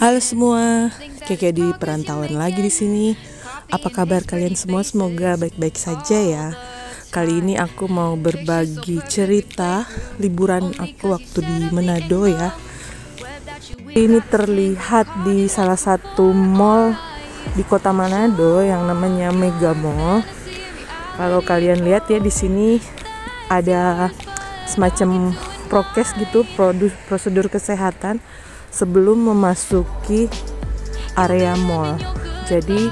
Halo semua, Keke di perantauan lagi di sini. Apa kabar kalian semua? Semoga baik-baik saja ya. Kali ini aku mau berbagi cerita liburan aku waktu di Manado ya. Ini terlihat di salah satu mall di kota Manado yang namanya Mega Mall. Kalau kalian lihat ya di sini ada semacam prokes gitu, prosedur kesehatan sebelum memasuki area mall. Jadi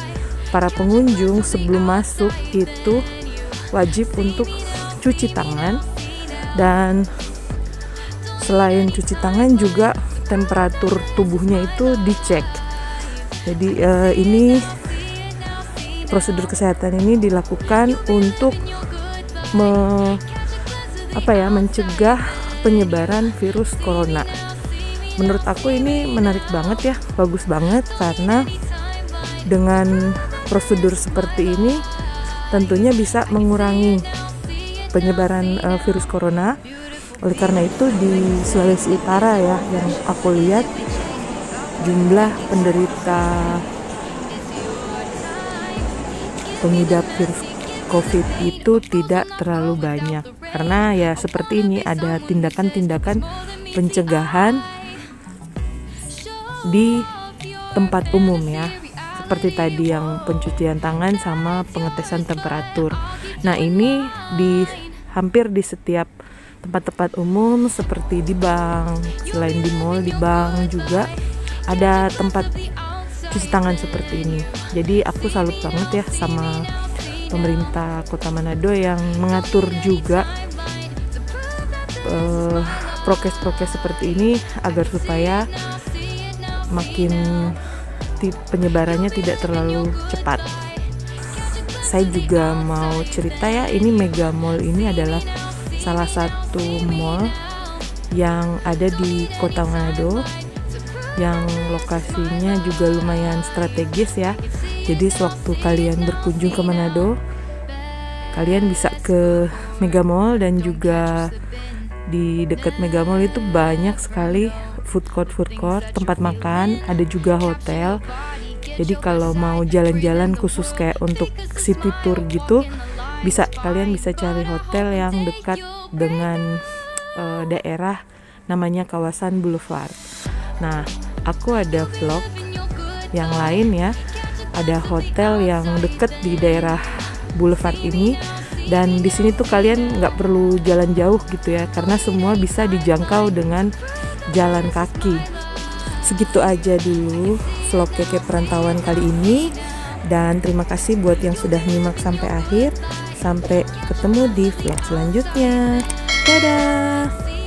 para pengunjung sebelum masuk itu wajib untuk cuci tangan dan selain cuci tangan juga temperatur tubuhnya itu dicek. Jadi uh, ini prosedur kesehatan ini dilakukan untuk me, apa ya mencegah penyebaran virus corona. Menurut aku ini menarik banget ya bagus banget karena dengan prosedur seperti ini tentunya bisa mengurangi penyebaran uh, virus corona. Oleh karena itu di Sulawesi Utara ya yang aku lihat jumlah penderita pengidap virus COVID itu tidak terlalu banyak karena ya seperti ini ada tindakan-tindakan pencegahan di tempat umum ya seperti tadi yang pencucian tangan sama pengetesan temperatur. Nah, ini di hampir di setiap tempat-tempat umum seperti di bank, selain di mall, di bank juga ada tempat cuci tangan seperti ini. Jadi aku salut banget ya sama pemerintah Kota Manado yang mengatur juga uh, prokes-prokes seperti ini agar supaya makin penyebarannya tidak terlalu cepat. Saya juga mau cerita ya, ini Mega Mall ini adalah salah satu mall yang ada di Kota Manado yang lokasinya juga lumayan strategis ya. Jadi sewaktu kalian berkunjung ke Manado, kalian bisa ke Mega Mall dan juga di dekat Mega Mall itu banyak sekali food court food court tempat makan ada juga hotel jadi kalau mau jalan-jalan khusus kayak untuk city tour gitu bisa kalian bisa cari hotel yang dekat dengan uh, daerah namanya kawasan Boulevard nah aku ada vlog yang lain ya ada hotel yang deket di daerah Boulevard ini dan di sini tuh kalian nggak perlu jalan jauh gitu ya karena semua bisa dijangkau dengan jalan kaki. Segitu aja dulu vlog keke perantauan kali ini dan terima kasih buat yang sudah nyimak sampai akhir. Sampai ketemu di vlog selanjutnya. Dadah.